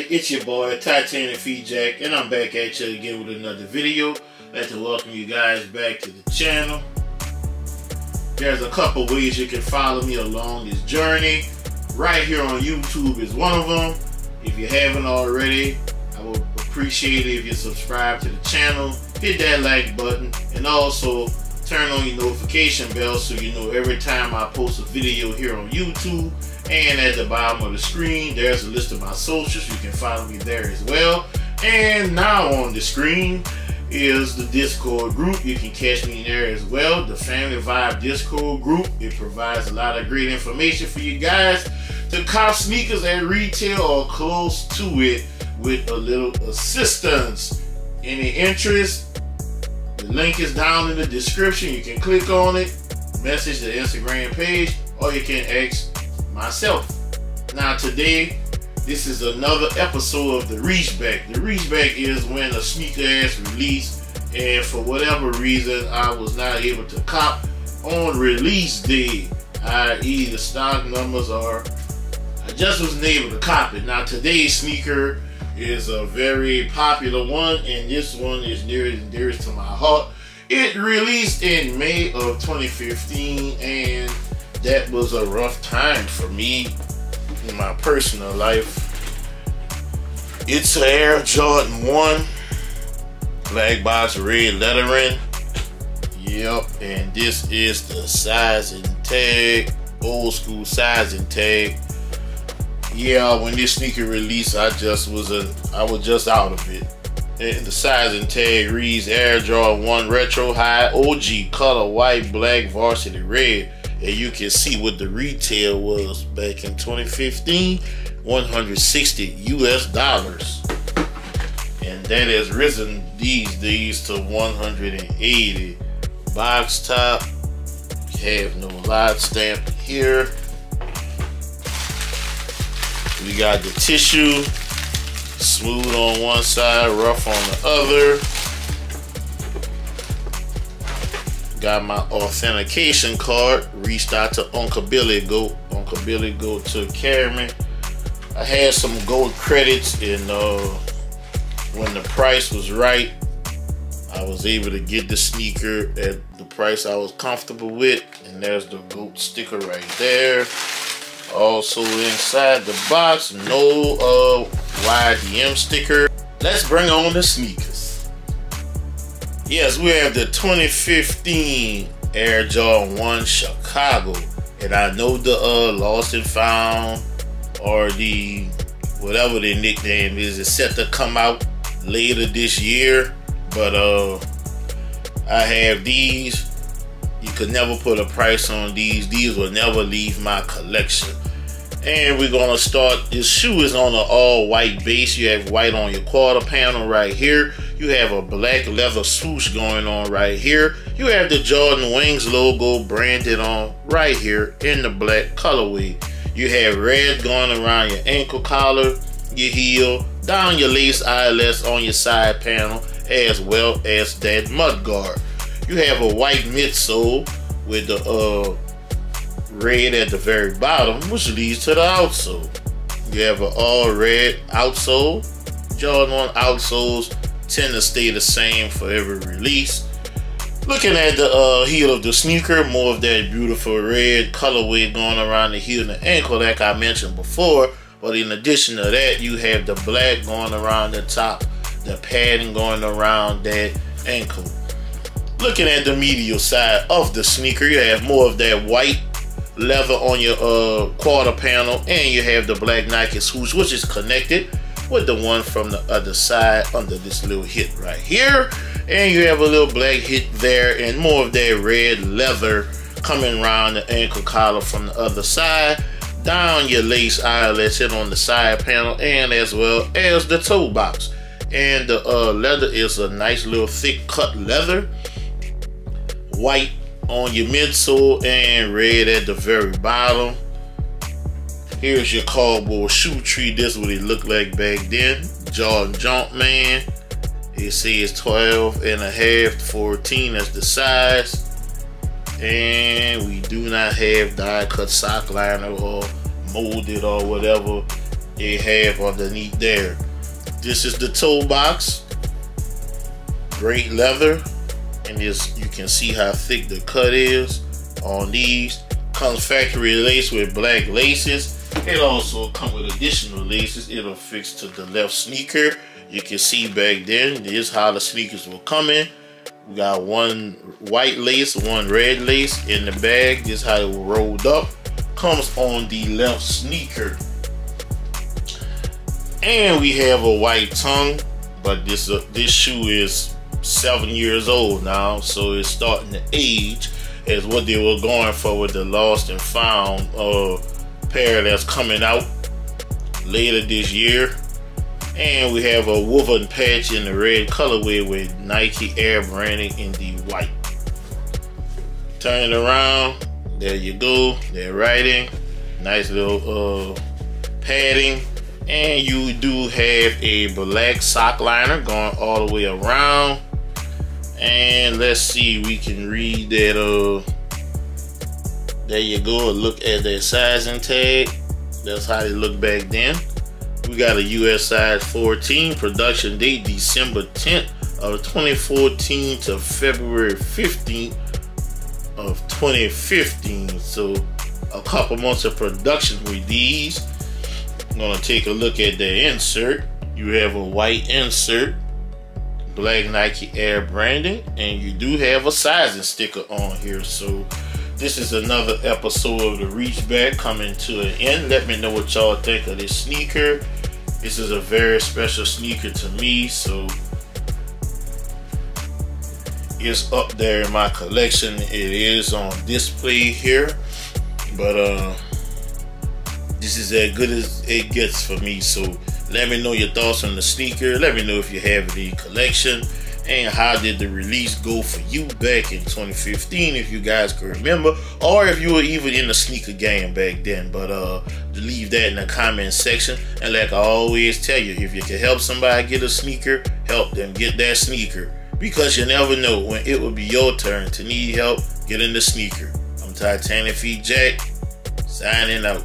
It's your boy Titanic Feet Jack, and I'm back at you again with another video. I'd like to welcome you guys back to the channel. There's a couple ways you can follow me along this journey. Right here on YouTube is one of them. If you haven't already, I would appreciate it if you subscribe to the channel, hit that like button, and also turn on your notification bell so you know every time I post a video here on YouTube. And at the bottom of the screen, there's a list of my socials. You can follow me there as well. And now on the screen is the Discord group. You can catch me there as well. The Family Vibe Discord group. It provides a lot of great information for you guys to cop sneakers at retail or close to it with a little assistance. Any interest, the link is down in the description. You can click on it, message the Instagram page, or you can ask myself. Now today, this is another episode of the reach back. The reach back is when a sneaker has released, and for whatever reason, I was not able to cop on release day, i.e. the stock numbers are, I just wasn't able to cop it. Now today's sneaker is a very popular one, and this one is near and dearest to my heart. It released in May of 2015, and that was a rough time for me in my personal life. It's an Air Jordan 1, black box red lettering. Yep, and this is the sizing tag, old school sizing tag yeah, when this sneaker released, I just was a, I was just out of it. And the sizing tag reads Air Jordan 1 Retro High OG color white, black, varsity red. And you can see what the retail was back in 2015 160 US dollars. And that has risen these days to 180. Box top, have no lot stamp here. We got the tissue, smooth on one side, rough on the other. Got my authentication card. Reached out to Uncle Billy Goat. Uncle Billy care of me. I had some gold credits, and uh, when the price was right, I was able to get the sneaker at the price I was comfortable with. And there's the goat sticker right there. Also inside the box, no uh, YDM sticker. Let's bring on the sneakers. Yes, we have the 2015 Air Jordan 1 Chicago. And I know the uh, Lost and Found or the whatever the nickname is is set to come out later this year. But uh I have these you could never put a price on these. These will never leave my collection. And we're gonna start. This shoe is on an all white base. You have white on your quarter panel right here. You have a black leather swoosh going on right here. You have the Jordan Wings logo branded on right here in the black colorway. You have red going around your ankle collar, your heel, down your lace eyelets on your side panel, as well as that mud guard. You have a white midsole with the uh, red at the very bottom, which leads to the outsole. You have an all red outsole. Jordan 1 outsoles tend to stay the same for every release. Looking at the uh, heel of the sneaker, more of that beautiful red colorway going around the heel and the ankle, like I mentioned before. But in addition to that, you have the black going around the top, the padding going around that ankle. Looking at the medial side of the sneaker, you have more of that white leather on your uh, quarter panel, and you have the black Nike swoosh, which is connected with the one from the other side under this little hit right here. And you have a little black hit there, and more of that red leather coming around the ankle collar from the other side. Down your lace eyelets hit on the side panel, and as well as the toe box. And the uh, leather is a nice little thick cut leather, white on your midsole and red at the very bottom. Here's your cardboard shoe tree. This is what it looked like back then. Jordan Jumpman. It says 12 and a half, 14 as the size. And we do not have die cut sock liner or molded or whatever. they have underneath there. This is the toe box. Great leather. And this you can see how thick the cut is on these. Comes factory lace with black laces. It also comes with additional laces. It'll fix to the left sneaker. You can see back then, this is how the sneakers were coming. We got one white lace, one red lace in the bag. This is how it rolled up. Comes on the left sneaker. And we have a white tongue, but this uh, this shoe is seven years old now, so it's starting to age. As what they were going for with the lost and found uh, pair that's coming out later this year. And we have a woven patch in the red colorway with Nike Air branding in the white. Turn it around. There you go. They're writing. Nice little uh, padding. And you do have a black sock liner going all the way around. And let's see, we can read that. Uh, there you go. Look at that sizing tag. That's how they look back then. We got a US size 14 production date December 10th of 2014 to February 15th of 2015. So a couple months of production with these. I'm gonna take a look at the insert. You have a white insert, black Nike Air branding, and you do have a sizing sticker on here. So this is another episode of the Reach Back coming to an end. Let me know what y'all think of this sneaker. This is a very special sneaker to me, so it's up there in my collection. It is on display here, but uh, this is as good as it gets for me. So let me know your thoughts on the sneaker. Let me know if you have the collection and how did the release go for you back in 2015 if you guys can remember? Or if you were even in the sneaker game back then? But uh leave that in the comment section. And like i always tell you if you can help somebody get a sneaker help them get that sneaker. Because you never know when it will be your turn to need help getting the sneaker. I'm titanic feet jack signing out